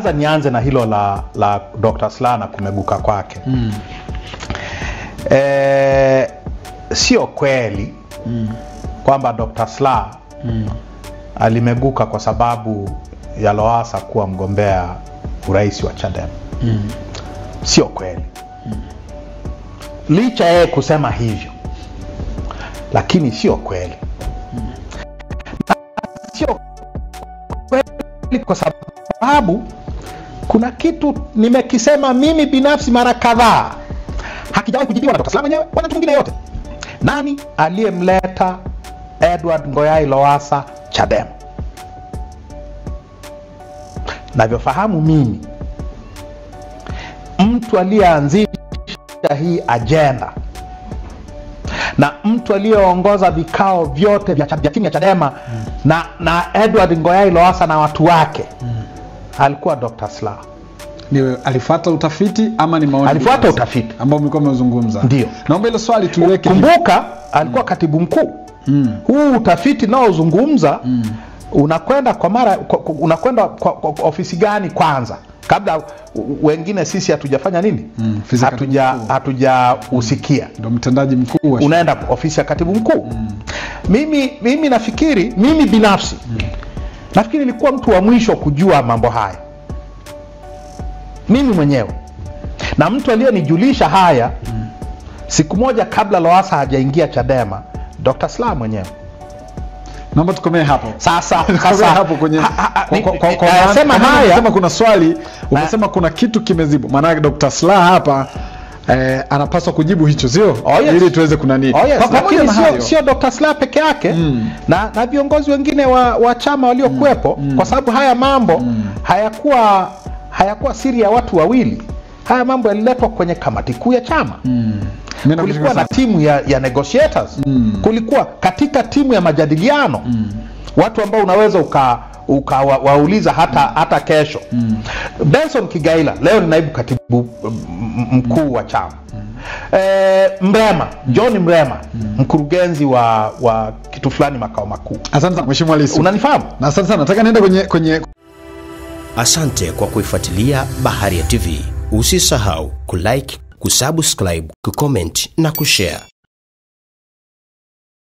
kwanza nianze na hilo la, la Dr. Slaa na kumeguka kwake Mm. e, sio kweli Mm. kwamba Dr. Slaa Mm. alimeguka kwa sababu ya Lowassa kuwa mgombea urais wa Chadema. Mm. Sio kweli, mm. licha yeye kusema hivyo, lakini sio kweli, mm. sio kweli kwa sababu kuna kitu nimekisema mimi binafsi mara kadhaa, hakijawahi kujibiwa na Dr. Slaa mwenyewe wala mtu mwingine yote. Nani aliyemleta Edward Ngoyai Lowassa Chadema? Navyofahamu mimi, mtu aliyeanzisha hii ajenda na mtu aliyeongoza vikao vyote vya, chini ya Chadema na, na Edward Ngoyai Lowassa na watu wake alikuwa Dr. Slaa. Ni alifuata utafiti ama ni maoni Alifuata utafiti. ambao mlikuwa mmezungumza? Ndio. Naomba hilo swali tuliweke. Kumbuka alikuwa katibu mkuu. Mm. Huu utafiti naozungumza unakwenda kwa mara kwa- unakwenda kwa, kwa, kwa ofisi gani kwanza kabla wengine sisi hatujafanya nini Mm, hatuja hatujausikia Ndio mtendaji mkuu unaenda ofisi ya katibu mkuu mimi mimi nafikiri mimi binafsi nafikiri nilikuwa mtu wa mwisho kujua mambo haya mimi mwenyewe na mtu aliyenijulisha haya mm. siku moja kabla loasa hajaingia Chadema Dr. sla mwenyewe Naomba tukomee hapo. sasa sasa hapo kwenye ha- ha- ha- kuna swali umesema kuna kitu kimezibu maanake Dr. sla hapa eh, anapaswa kujibu hicho sio Oh, yes. ili tuweze kunani Oh yes, lakini sio, sio Dr. Slaa peke yake Mm. na, na viongozi wengine wa, wa chama waliokuwepo kwa sababu haya mambo mm. hayakuwa hayakuwa siri ya watu wawili. Haya mambo yaliletwa kwenye kamati kuu ya chama Mm. Kulikuwa na timu ya, ya negotiators Mm. kulikuwa katika timu ya majadiliano mm. watu ambao unaweza uka ukawauliza hata hata kesho mm. Benson Kigaila leo ni naibu katibu mkuu wa chama mm. E, Mrema John Mrema mm. mkurugenzi wa, wa kitu fulani makao makuu Asante sana Mheshimiwa Lissu. unanifahamu Na asante sana. Nataka niende kwenye kwenye Asante kwa kuifuatilia Baharia TV. Usisahau kulike, kusubscribe, kucomment na kushare.